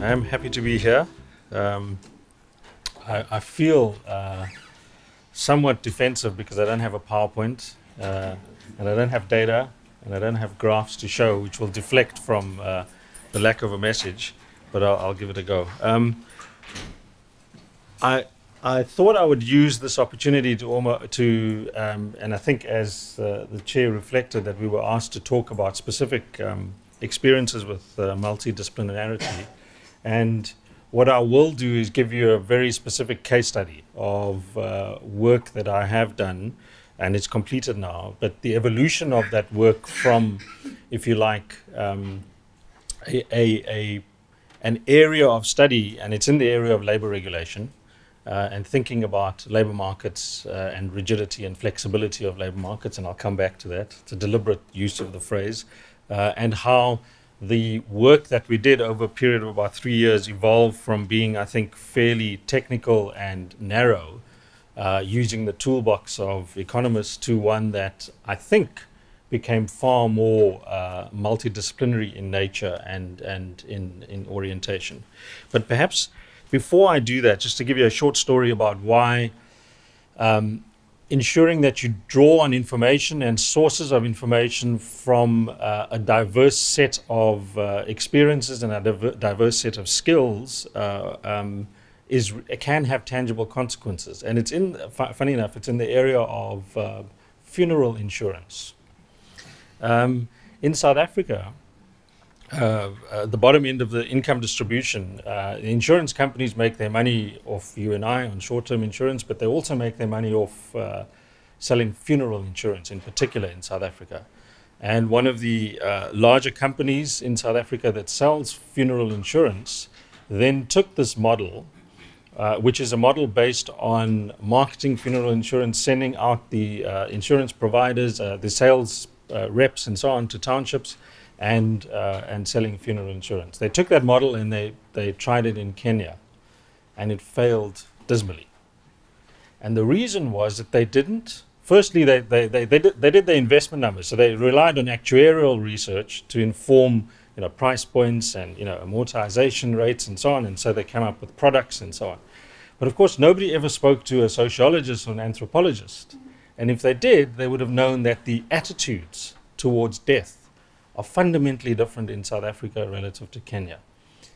I'm happy to be here. Um, I, I, feel uh, somewhat defensive because I don't have a PowerPoint uh, and I don't have data and I don't have graphs to show, which will deflect from uh, the lack of a message. But I'll, I'll give it a go. Um, I I thought I would use this opportunity to to, um, and I think as uh, the chair reflected that we were asked to talk about specific um, experiences with uh, multidisciplinarity. And what I will do is give you a very specific case study of uh, work that I have done, and it's completed now. But the evolution of that work from, if you like, um, a, a, a, an area of study, and it's in the area of labor regulation. Uh, and thinking about labor markets uh, and rigidity and flexibility of labor markets, and I'll come back to that. It's a deliberate use of the phrase, uh, and how the work that we did over a period of about three years evolved from being, I think, fairly technical and narrow, uh, using the toolbox of economists, to one that I think became far more uh, multidisciplinary in nature and, and in, in orientation. But perhaps before I do that, just to give you a short story about why um, ensuring that you draw on information and sources of information from uh, a diverse set of uh, experiences and a div diverse set of skills uh, um, is can have tangible consequences. And it's in funny enough, it's in the area of uh, funeral insurance. Um, in South Africa, uh, uh, the bottom end of the income distribution, uh, insurance companies make their money off you and I on short-term insurance, but they also make their money off uh, selling funeral insurance, in particular in South Africa. And one of the uh, larger companies in South Africa that sells funeral insurance then took this model, which is a model based on marketing funeral insurance, sending out the insurance providers, the sales reps, and so on to townships and uh, and selling funeral insurance. They took that model and they they tried it in Kenya, and it failed dismally. And the reason was that they didn't. Firstly, they they they they did, they did the investment numbers, so they relied on actuarial research to inform you know price points and you know amortization rates and so on, and so they came up with products and so on. But of course, nobody ever spoke to a sociologist or an anthropologist. And if they did, they would have known that the attitudes towards death are fundamentally different in South Africa relative to Kenya.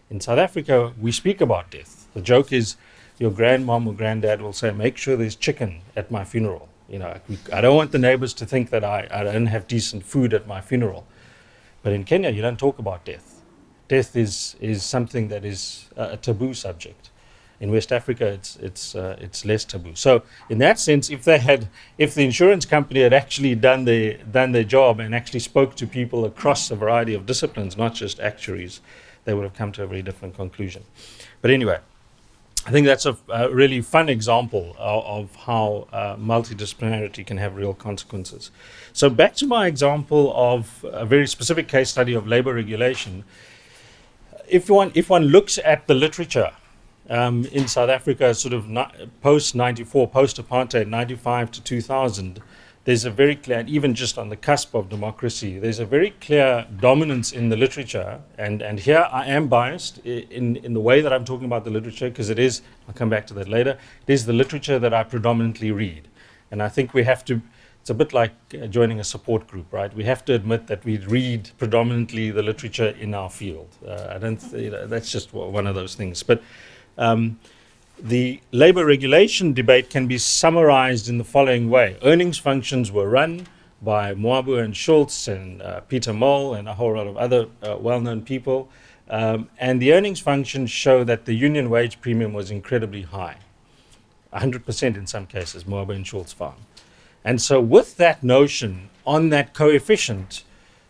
In South Africa, we speak about death. The joke is your grandmom or granddad will say, make sure there's chicken at my funeral. You know, I don't want the neighbors to think that I, I don't have decent food at my funeral. But in Kenya, you don't talk about death. Death is, is something that is a, a taboo subject in West Africa, it's it's uh, it's less taboo. So in that sense, if they had, if the insurance company had actually done their done their job and actually spoke to people across a variety of disciplines, not just actuaries, they would have come to a very different conclusion. But anyway, I think that's a, a really fun example of, of how uh, multidisciplinarity can have real consequences. So back to my example of a very specific case study of labor regulation. If one if one looks at the literature um, in South Africa, sort of post 94, post apartheid, 95 to 2000, there's a very clear, even just on the cusp of democracy, there's a very clear dominance in the literature. And, and here I am biased in, in the way that I'm talking about the literature, because it is, I'll come back to that later, it is the literature that I predominantly read. And I think we have to, it's a bit like uh, joining a support group, right? We have to admit that we read predominantly the literature in our field. Uh, I don't, you know, that's just one of those things. But um, the labor regulation debate can be summarized in the following way. Earnings functions were run by Mwabu and Schultz and uh, Peter Moll and a whole lot of other uh, well-known people. Um, and the earnings functions show that the union wage premium was incredibly high, 100% in some cases, Mwabu and Schultz found. And so with that notion on that coefficient,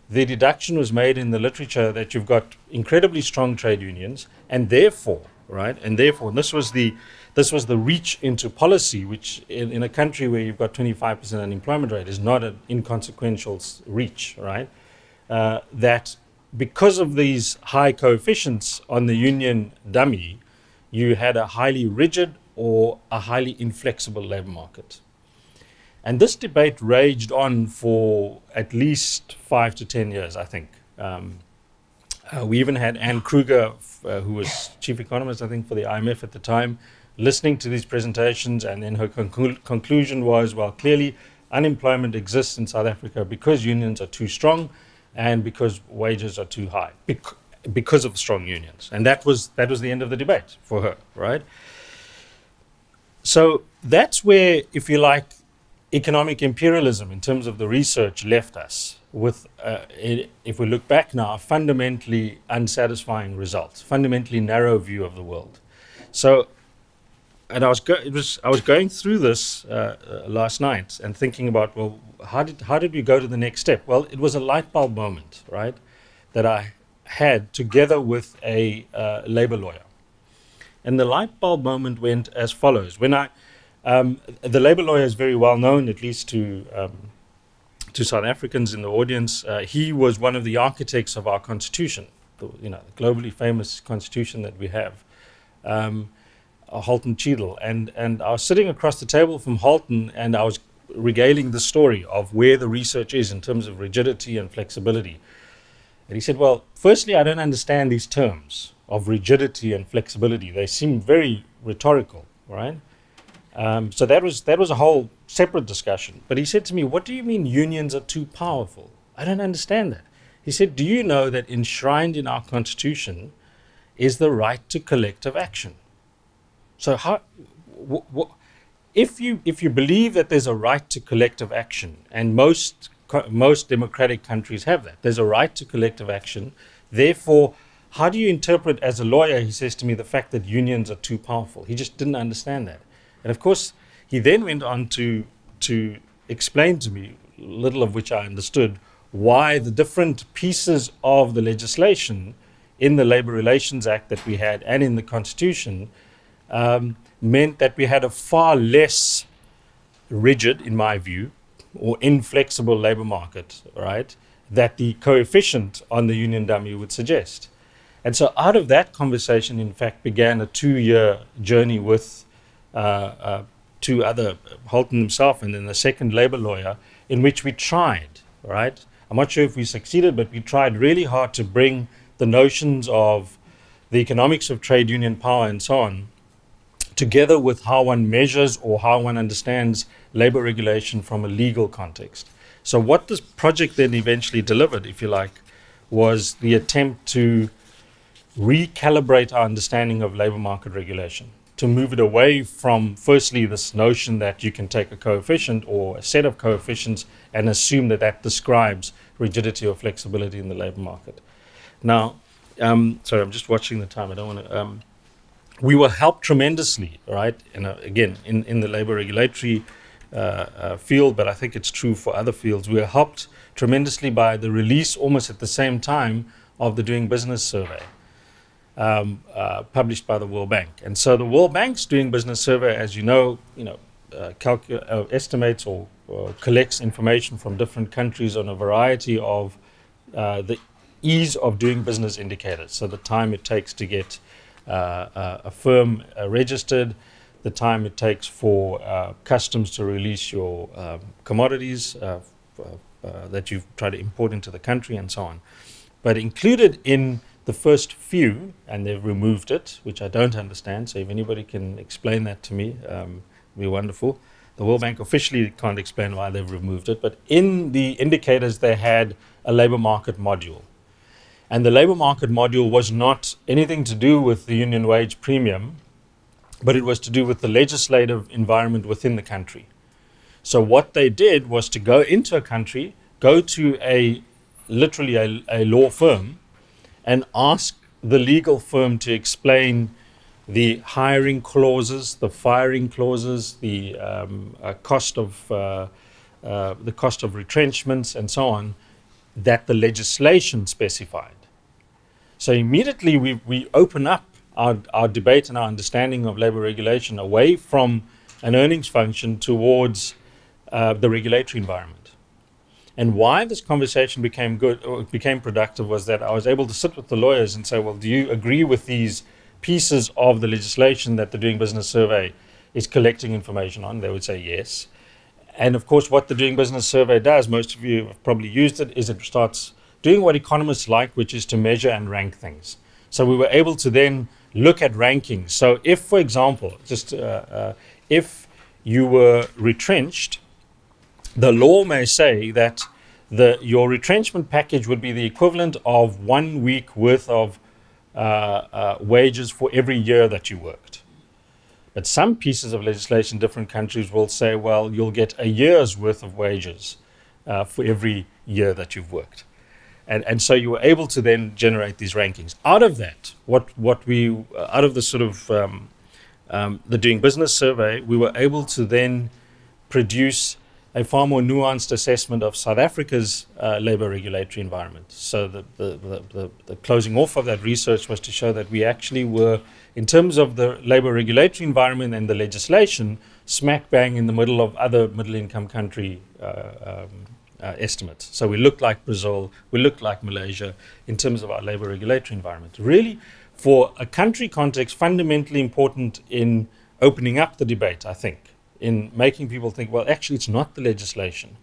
the deduction was made in the literature that you've got incredibly strong trade unions, and therefore right? And therefore, this was the this was the reach into policy, which in, in a country where you've got 25% unemployment rate is not an inconsequential reach, right? Uh, that because of these high coefficients on the union dummy, you had a highly rigid or a highly inflexible labor market. And this debate raged on for at least five to ten years, I think. Um, Uh, we even had Anne Krueger, uh, who was chief economist, I think, for the IMF at the time, listening to these presentations, and then her conclu- conclusion was, well, clearly unemployment exists in South Africa because unions are too strong and because wages are too high bec- because of strong unions. And that was that was the end of the debate for her, right? So that's where, if you like, economic imperialism in terms of the research left us with, uh, it, if we look back now, fundamentally unsatisfying results, fundamentally narrow view of the world. So, and I was was I was going through this uh, uh, last night and thinking about well, how did how did we go to the next step? Well, it was a light bulb moment, right, that I had together with a uh, labor lawyer, and the light bulb moment went as follows: when I um, the labor lawyer is very well known, at least to um, to South Africans in the audience. Uh, he was one of the architects of our constitution, the, you know, the globally famous constitution that we have, um, uh, Halton Cheadle. And, and I was sitting across the table from Halton and I was regaling the story of where the research is in terms of rigidity and flexibility. And he said, Well, firstly, I don't understand these terms of rigidity and flexibility. They seem very rhetorical, right? Um, so that was that was a whole separate discussion. But he said to me, "What do you mean unions are too powerful? I don't understand that." He said, "Do you know that enshrined in our constitution is the right to collective action? So how, wh- wh- if you if you believe that there's a right to collective action, and most co- most democratic countries have that, there's a right to collective action. Therefore." How do you interpret, as a lawyer, he says to me, the fact that unions are too powerful? He just didn't understand that. And of course, he then went on to, to explain to me, little of which I understood, why the different pieces of the legislation in the Labor Relations Act that we had and in the Constitution um, meant that we had a far less rigid, in my view, or inflexible labor market, right, that the coefficient on the union dummy would suggest. And so out of that conversation, in fact, began a two year journey with uh, uh, two other, Halton himself and then the second labor lawyer, in which we tried, right? I'm not sure if we succeeded, but we tried really hard to bring the notions of the economics of trade union power and so on together with how one measures or how one understands labor regulation from a legal context. So, what this project then eventually delivered, if you like, was the attempt to recalibrate our understanding of labor market regulation to move it away from, firstly, this notion that you can take a coefficient or a set of coefficients and assume that that describes rigidity or flexibility in the labor market. Now, um, sorry, I'm just watching the time. I don't want to. Um, we were helped tremendously, right? In a, again, in, in the labor regulatory uh, uh, field, but I think it's true for other fields. We were helped tremendously by the release almost at the same time of the Doing Business survey um, uh, published by the World Bank. And so the World Bank's doing business survey, as you know, you know, uh, uh, estimates or, or, collects information from different countries on a variety of uh, the ease of doing business indicators. So the time it takes to get uh, uh, a firm registered, the time it takes for customs to release your um, commodities that you've tried to import into the country, and so on. But included in the first few, and they've removed it, which I don't understand. So if anybody can explain that to me, um, it'd be wonderful. The World Bank officially can't explain why they've removed it, but in the indicators they had a labor market module. And the labor market module was not anything to do with the union wage premium, but it was to do with the legislative environment within the country. So what they did was to go into a country, go to a literally a, a law firm, and ask the legal firm to explain the hiring clauses, the firing clauses, the um, uh, cost of uh, uh, the cost of retrenchments, and so on, that the legislation specified. So immediately we, we open up our, our debate and our understanding of labor regulation away from an earnings function towards uh, the regulatory environment. And why this conversation became good or became productive was that I was able to sit with the lawyers and say, well, do you agree with these pieces of the legislation that the Doing Business Survey is collecting information on? They would say yes. And of course, what the Doing Business Survey does, most of you have probably used it, is it starts doing what economists like, which is to measure and rank things. So we were able to then look at rankings. So if, for example, just uh, uh, if you were retrenched, the law may say that the, your retrenchment package would be the equivalent of one week worth of uh, uh, wages for every year that you worked. But some pieces of legislation in different countries will say, well, you'll get a year's worth of wages uh, for every year that you've worked. And, and so you were able to then generate these rankings. Out of that, what, what we, uh, out of the sort of um, um, the doing business survey, we were able to then produce a far more nuanced assessment of South Africa's uh, labor regulatory environment. So the, the, the, the, closing off of that research was to show that we actually were, in terms of the labor regulatory environment and the legislation, smack bang in the middle of other middle income country uh, um, uh, estimates. So we look like Brazil, we look like Malaysia in terms of our labor regulatory environment. Really, for a country context, fundamentally important in opening up the debate, I think in making people think, well, actually, it's not the legislation.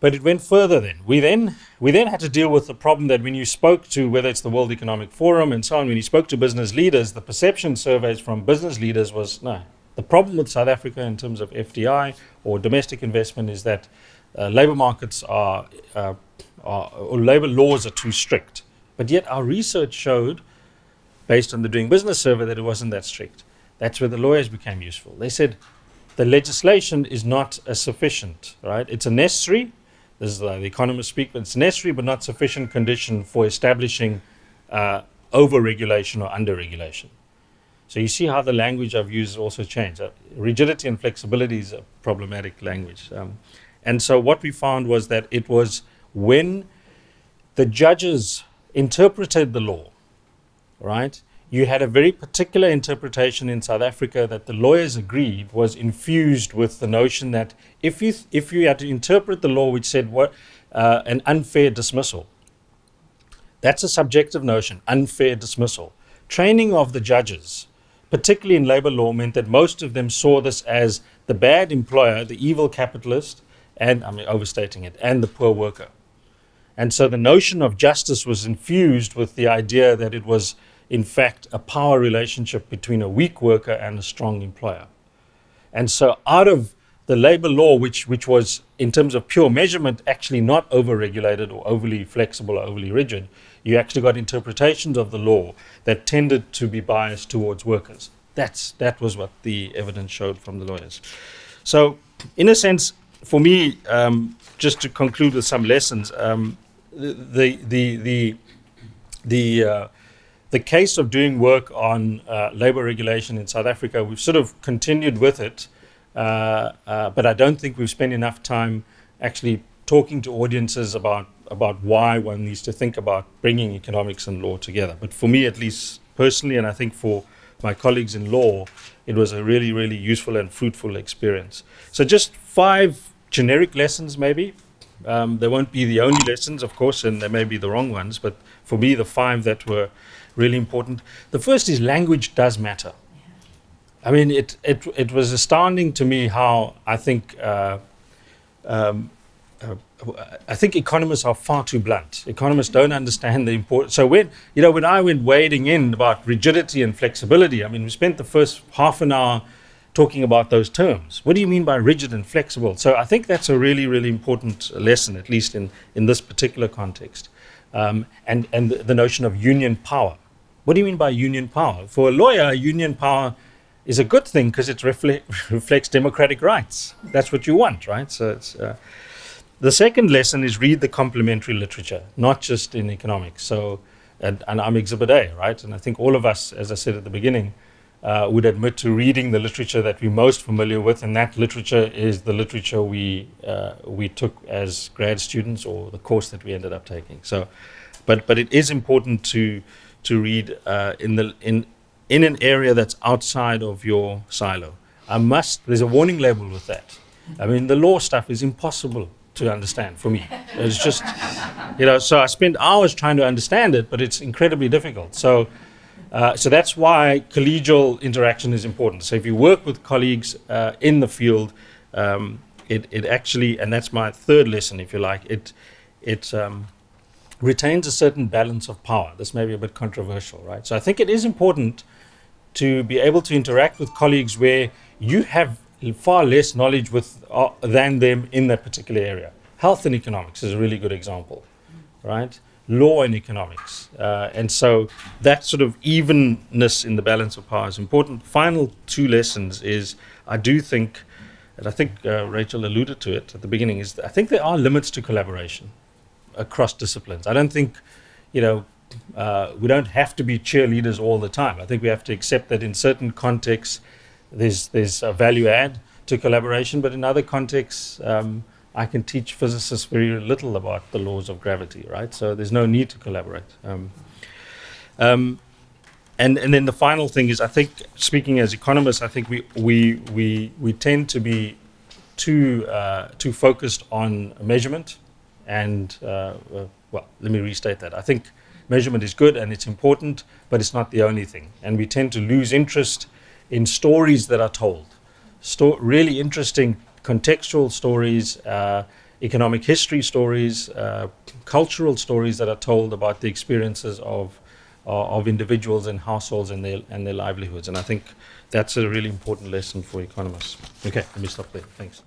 But it went further then. We then we then had to deal with the problem that when you spoke to whether it's the World Economic Forum and so on, when you spoke to business leaders, the perception surveys from business leaders was no. The problem with South Africa in terms of FDI or domestic investment is that uh, labor markets are, uh, are or labor laws are too strict. But yet our research showed, based on the Doing Business survey, that it wasn't that strict. That's where the lawyers became useful. They said the legislation is not a sufficient, right? It's a necessary, this is uh, the economists speak, but it's necessary but not sufficient condition for establishing uh, over regulation or under regulation. So you see how the language I've used also changed. Uh, rigidity and flexibility is a problematic language. Um, and so what we found was that it was when the judges interpreted the law, right? You had a very particular interpretation in South Africa that the lawyers agreed was infused with the notion that if you if you had to interpret the law which said what uh, an unfair dismissal, that's a subjective notion, unfair dismissal. Training of the judges, particularly in labor law, meant that most of them saw this as the bad employer, the evil capitalist, and I'm overstating it, and the poor worker. And so the notion of justice was infused with the idea that it was in fact, a power relationship between a weak worker and a strong employer. And so, out of the labor law, which, which was, in terms of pure measurement, actually not over regulated or overly flexible or overly rigid, you actually got interpretations of the law that tended to be biased towards workers. That's, that was what the evidence showed from the lawyers. So, in a sense, for me, um, just to conclude with some lessons, um, the, the, the, the, uh, the case of doing work on uh, labor regulation in South Africa, we've sort of continued with it, uh, uh, but I don't think we've spent enough time actually talking to audiences about, about why one needs to think about bringing economics and law together. But for me, at least personally, and I think for my colleagues in law, it was a really, really useful and fruitful experience. So, just five generic lessons, maybe. Um, they won't be the only lessons, of course, and they may be the wrong ones, but for me, the five that were really important. The first is language does matter. I mean, it, it, it was astounding to me how I think uh, um, uh, I think economists are far too blunt. Economists don't understand the importance. So when you know when I went wading in about rigidity and flexibility, I mean, we spent the first half an hour talking about those terms. What do you mean by rigid and flexible? So I think that's a really really important lesson, at least in in this particular context, um, and and the, the notion of union power. What do you mean by union power? For a lawyer, union power is a good thing because it refle- reflects democratic rights. That's what you want, right? So uh, the second lesson is read the complementary literature, not just in economics. So, and, and, I'm Exhibit A, right? And I think all of us, as I said at the beginning, uh, would admit to reading the literature that we're most familiar with, and that literature is the literature we uh, we took as grad students or the course that we ended up taking. So, but but it is important to to read uh, in the in in an area that's outside of your silo. I must. There's a warning label with that. I mean, the law stuff is impossible to understand for me. It's just, you know. So I spend hours trying to understand it, but it's incredibly difficult. So. Uh, so that's why collegial interaction is important. So if you work with colleagues uh, in the field, um, it, it actually, and that's my third lesson, if you like, it it um, retains a certain balance of power. This may be a bit controversial, right? So I think it is important to be able to interact with colleagues where you have far less knowledge with uh, than them in that particular area. Health and economics is a really good example, right? Law and economics, uh, and so that sort of evenness in the balance of power is important. Final two lessons is I do think, and I think uh, Rachel alluded to it at the beginning, is I think there are limits to collaboration across disciplines. I don't think, you know, uh, we don't have to be cheerleaders all the time. I think we have to accept that in certain contexts, there's there's a value add to collaboration, but in other contexts, um, I can teach physicists very little about the laws of gravity, right? So there's no need to collaborate. Um, um, and and then the final thing is, I think, speaking as economists, I think we we we we tend to be too uh, too focused on measurement, and uh, uh, well, let me restate that. I think measurement is good and it's important, but it's not the only thing. And we tend to lose interest in stories that are told. Sto- really interesting contextual stories, uh, economic history stories, uh, cultural stories that are told about the experiences of uh, of individuals and households and their and their livelihoods. And I think that's a really important lesson for economists. Okay, let me stop there. Thanks.